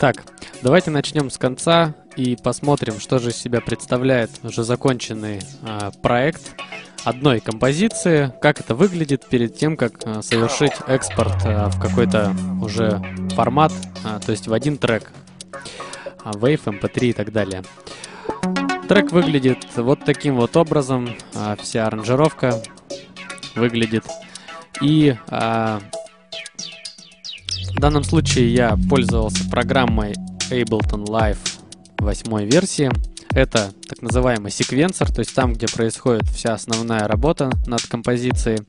Итак, давайте начнем с конца и посмотрим, что же из себя представляет уже законченный э, проект одной композиции, как это выглядит перед тем, как э, совершить экспорт э, в какой-то уже формат, э, то есть в один трек, Wave, MP3 и так далее. Трек выглядит вот таким вот образом, э, вся аранжировка выглядит. И в данном случае я пользовался программой Ableton Live 8 версии. Это так называемый секвенсор, то есть там, где происходит вся основная работа над композицией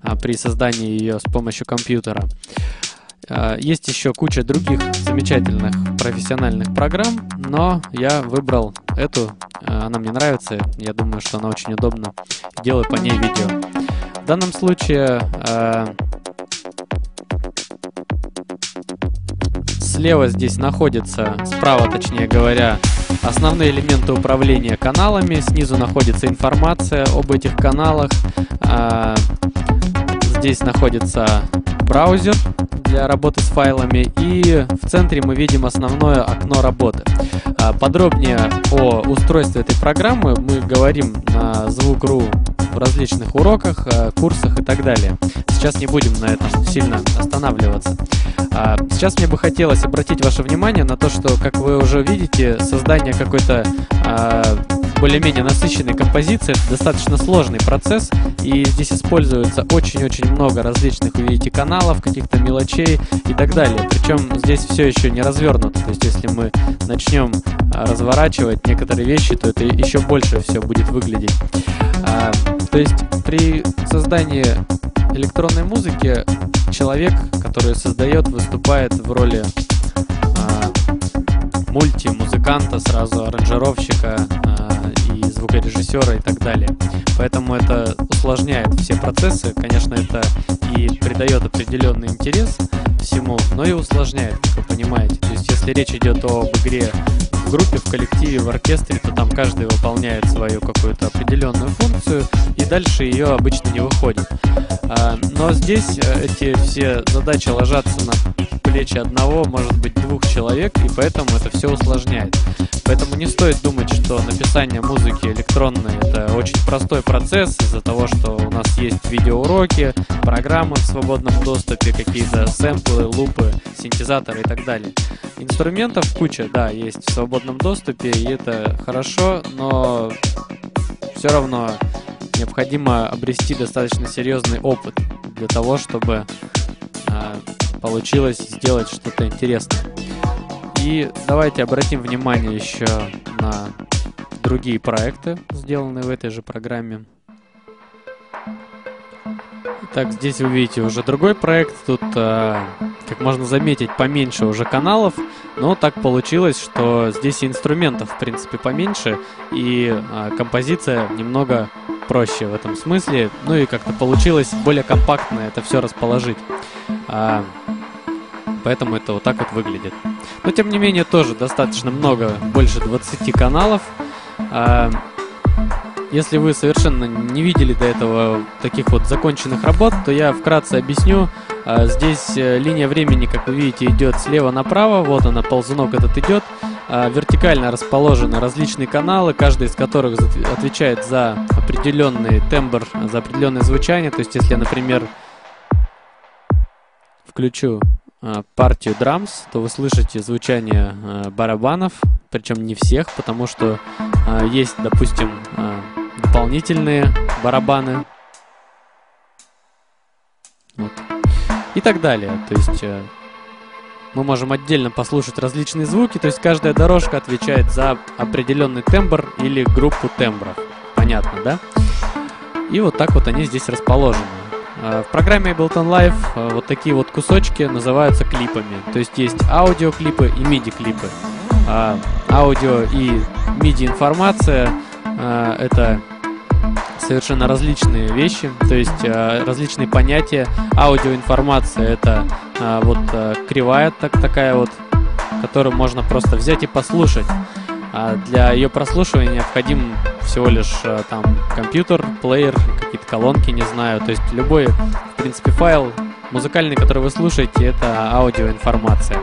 а, при создании ее с помощью компьютера. А, есть еще куча других замечательных профессиональных программ, но я выбрал эту, а, она мне нравится, я думаю, что она очень удобна, делаю по ней видео. В данном случае Слева здесь находится, справа точнее говоря, основные элементы управления каналами. Снизу находится информация об этих каналах. А, здесь находится браузер для работы с файлами. И в центре мы видим основное окно работы. А, подробнее о устройстве этой программы мы говорим на Звук.ру в различных уроках, э, курсах и так далее. Сейчас не будем на этом сильно останавливаться. А, сейчас мне бы хотелось обратить ваше внимание на то, что, как вы уже видите, создание какой-то а, более-менее насыщенной композиции это достаточно сложный процесс, и здесь используется очень-очень много различных, видите, каналов, каких-то мелочей и так далее. Причем здесь все еще не развернуто, то есть если мы начнем а, разворачивать некоторые вещи, то это еще больше все будет выглядеть. То есть при создании электронной музыки человек, который создает, выступает в роли э, мультимузыканта, сразу аранжировщика э, и звукорежиссера и так далее. Поэтому это усложняет все процессы. Конечно, это и придает определенный интерес всему, но и усложняет, как вы понимаете. То есть, если речь идет об игре в группе, в коллективе, в оркестре, то там каждый выполняет свою какую-то определенную функцию, и дальше ее обычно не выходит. А, но здесь э, эти все задачи ложатся на плечи одного, может быть, двух человек, и поэтому это все усложняет. Поэтому не стоит думать, что написание музыки электронной это очень простой процесс из-за того, что у нас есть видеоуроки, программы в свободном доступе, какие-то сэмплы, лупы, синтезаторы и так далее. Инструментов куча, да, есть в свободном доступе, и это хорошо, но все равно необходимо обрести достаточно серьезный опыт для того, чтобы получилось сделать что-то интересное. И давайте обратим внимание еще на другие проекты, сделанные в этой же программе. Так, здесь вы видите уже другой проект. Тут, э, как можно заметить, поменьше уже каналов. Но так получилось, что здесь и инструментов, в принципе, поменьше. И э, композиция немного проще в этом смысле. Ну и как-то получилось более компактно это все расположить. А, поэтому это вот так вот выглядит. Но тем не менее тоже достаточно много, больше 20 каналов. А, если вы совершенно не видели до этого таких вот законченных работ, то я вкратце объясню. А, здесь э, линия времени, как вы видите, идет слева направо. Вот она, ползунок этот идет. А, вертикально расположены различные каналы, каждый из которых отвечает за определенный тембр, за определенное звучание. То есть, если я, например, включу а, партию драмс, то вы слышите звучание барабанов, причем не всех, потому что есть, допустим, дополнительные барабаны. Вот. И так далее. То есть э, мы можем отдельно послушать различные звуки, то есть каждая дорожка отвечает за определенный тембр или группу тембров. Понятно, да? И вот так вот они здесь расположены. Э, в программе Ableton Live э, вот такие вот кусочки называются клипами. То есть есть аудиоклипы и MIDI-клипы. А аудио и MIDI-информация это совершенно различные вещи, то есть э, различные понятия. Аудиоинформация это э, вот э, кривая так, такая вот, которую можно просто взять и послушать. А для ее прослушивания необходим всего лишь там компьютер, плеер, какие-то колонки, не знаю. То есть любой, в принципе, файл музыкальный, который вы слушаете, это аудиоинформация.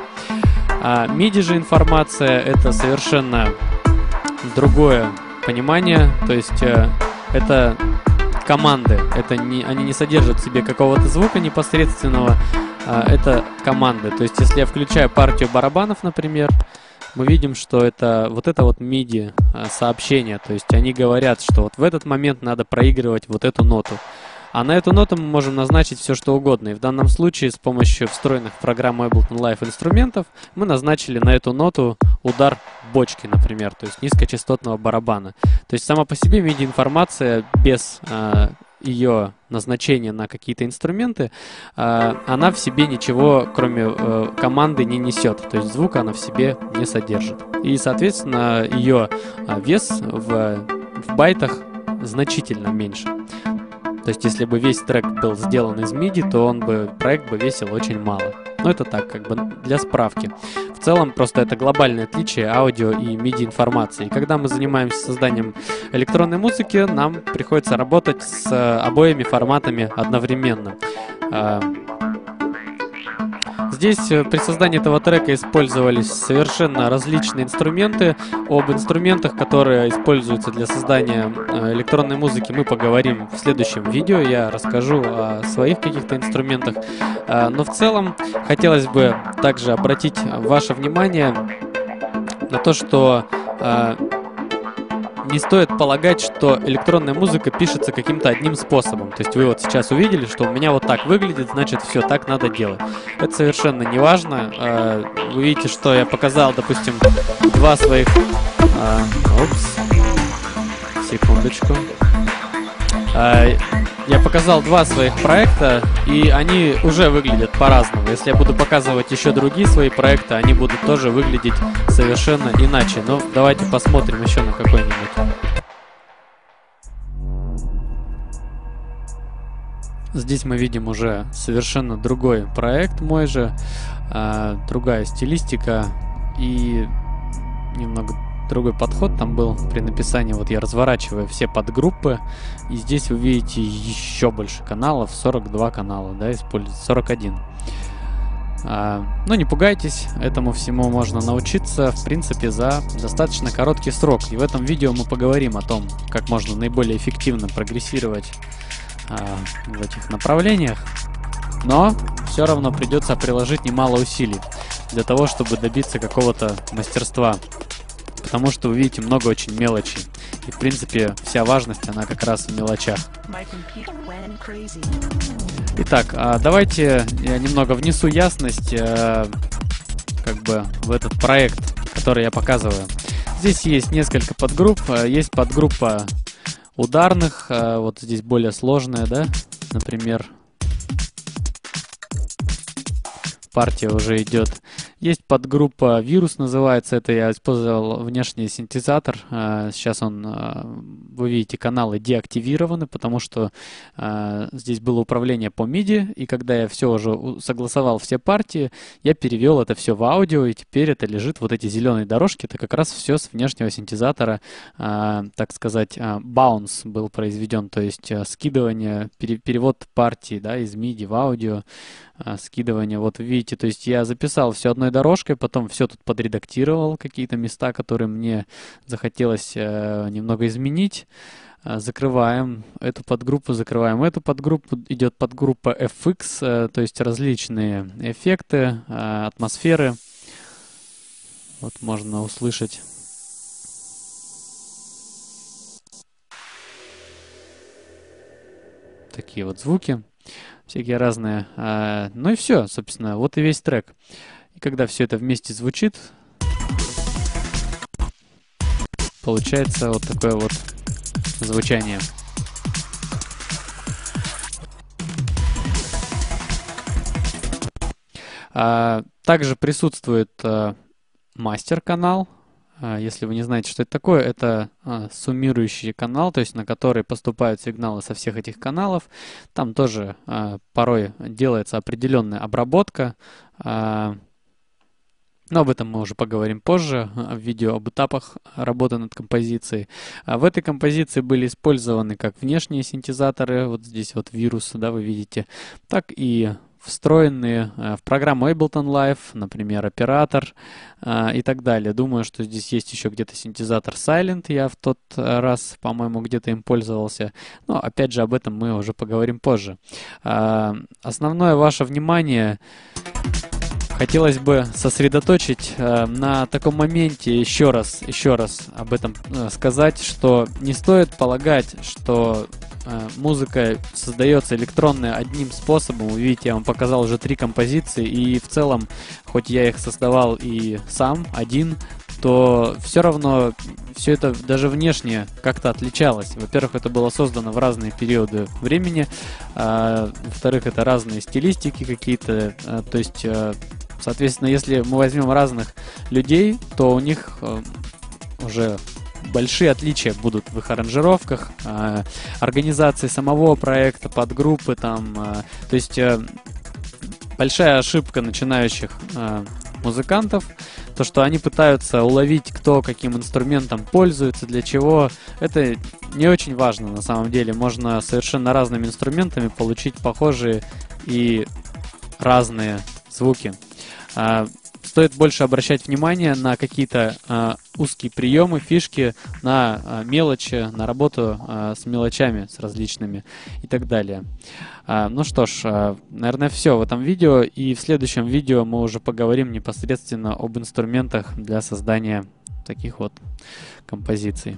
А MIDI же информация это совершенно другое понимание, то есть это команды, это не, они не содержат в себе какого-то звука непосредственного, а, это команды. То есть если я включаю партию барабанов, например, мы видим, что это вот это вот MIDI а, сообщение, то есть они говорят, что вот в этот момент надо проигрывать вот эту ноту. А на эту ноту мы можем назначить все, что угодно. И в данном случае с помощью встроенных в программу Ableton Live инструментов мы назначили на эту ноту удар бочки, например, то есть низкочастотного барабана. То есть сама по себе MIDI-информация без э, ее назначения на какие-то инструменты, э, она в себе ничего, кроме э, команды, не несет. То есть звука она в себе не содержит. И, соответственно, ее э, вес в, в байтах значительно меньше. То есть, если бы весь трек был сделан из MIDI, то он бы, проект бы весил очень мало. Но это так, как бы для справки. В целом, просто это глобальное отличие аудио и MIDI информации. Когда мы занимаемся созданием электронной музыки, нам приходится работать с обоими форматами одновременно. Здесь э, при создании этого трека использовались совершенно различные инструменты. Об инструментах, которые используются для создания э, электронной музыки, мы поговорим в следующем видео. Я расскажу о своих каких-то инструментах. Э, но в целом хотелось бы также обратить ваше внимание на то, что не стоит полагать, что электронная музыка пишется каким-то одним способом. То есть вы вот сейчас увидели, что у меня вот так выглядит, значит все, так надо делать. Это совершенно не важно. А, вы видите, что я показал, допустим, два своих... Опс. Секундочку. А, я показал два своих проекта, и они уже выглядят по-разному. Если я буду показывать еще другие свои проекты, они будут тоже выглядеть совершенно иначе. Но давайте посмотрим еще на какой-нибудь. Здесь мы видим уже совершенно другой проект мой же, э, другая стилистика и немного другой подход там был при написании. Вот я разворачиваю все подгруппы, и здесь вы видите еще больше каналов, 42 канала, да, используется 41. А, но не пугайтесь, этому всему можно научиться, в принципе, за достаточно короткий срок. И в этом видео мы поговорим о том, как можно наиболее эффективно прогрессировать а, в этих направлениях. Но все равно придется приложить немало усилий для того, чтобы добиться какого-то мастерства потому что вы видите много очень мелочей. И, в принципе, вся важность, она как раз в мелочах. Итак, а давайте я немного внесу ясность э, как бы в этот проект, который я показываю. Здесь есть несколько подгрупп. Э, есть подгруппа ударных, э, вот здесь более сложная, да, например, партия уже идет. Есть подгруппа вирус называется, это я использовал внешний синтезатор. А, сейчас он, а, вы видите, каналы деактивированы, потому что а, здесь было управление по MIDI, и когда я все уже согласовал все партии, я перевел это все в аудио, и теперь это лежит, вот эти зеленые дорожки, это как раз все с внешнего синтезатора, так сказать, bounce был произведен, то есть скидывание, перевод партии да, из MIDI в аудио, скидывание. Вот видите, то есть я записал все одной дорожкой, потом все тут подредактировал, какие-то места, которые мне захотелось э, немного изменить. Э, закрываем эту подгруппу, закрываем эту подгруппу. Идет подгруппа FX, э, то есть различные эффекты, э, атмосферы. Вот можно услышать. Такие вот звуки всякие разные. А, ну и все, собственно, вот и весь трек. И когда все это вместе звучит, получается вот такое вот звучание. А, также присутствует а, мастер-канал, если вы не знаете, что это такое, это а, суммирующий канал, то есть на который поступают сигналы со всех этих каналов. Там тоже а, порой делается определенная обработка. Но об этом мы уже поговорим позже в видео об этапах работы над композицией. В этой композиции были использованы как внешние синтезаторы, вот здесь вот вирус, да, вы видите, так и встроенные э, в программу Ableton Live, например, оператор э, и так далее. Думаю, что здесь есть еще где-то синтезатор Silent, я в тот раз, по-моему, где-то им пользовался. Но, опять же, об этом мы уже поговорим позже. Основное ваше внимание хотелось бы сосредоточить э, на таком моменте еще раз, еще раз об этом э, сказать, что не стоит полагать, что э, музыка создается электронная одним способом. Вы видите, я вам показал уже три композиции, и в целом, хоть я их создавал и сам один, то все равно все это даже внешне как-то отличалось. Во-первых, это было создано в разные периоды времени, а, во-вторых, это разные стилистики какие-то, а, то есть а, Соответственно, если мы возьмем разных людей, то у них э, уже большие отличия будут в их аранжировках, э, организации самого проекта, подгруппы там. Э, то есть большая ошибка начинающих музыкантов, то, что они пытаются уловить, кто каким инструментом пользуется, для чего. Это не очень важно на самом деле. Можно совершенно разными инструментами получить похожие и разные звуки. Стоит больше обращать внимание на какие-то а, узкие приемы, фишки, на а, мелочи, на работу с мелочами, с различными и так далее. ну что ж, наверное, все в этом видео. И в следующем видео мы уже поговорим непосредственно об инструментах для создания таких вот композиций.